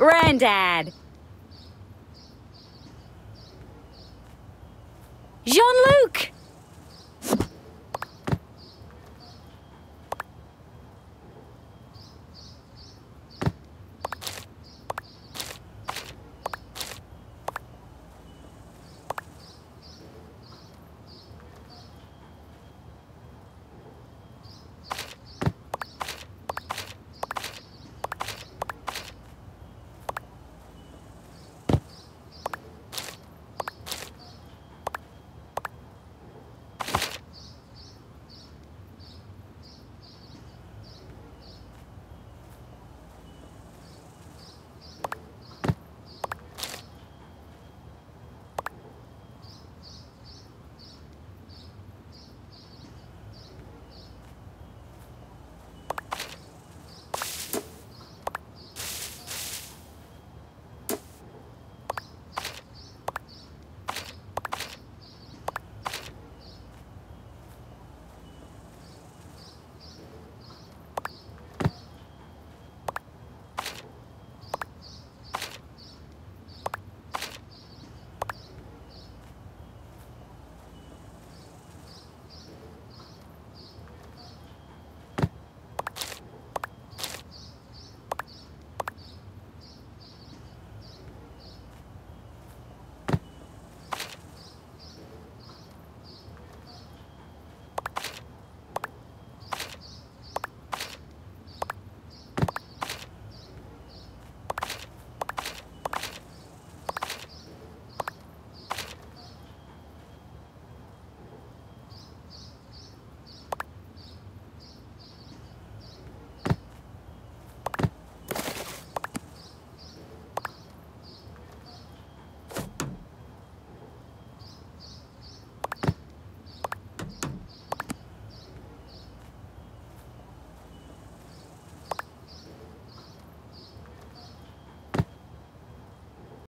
Grandad. Jean-Luc!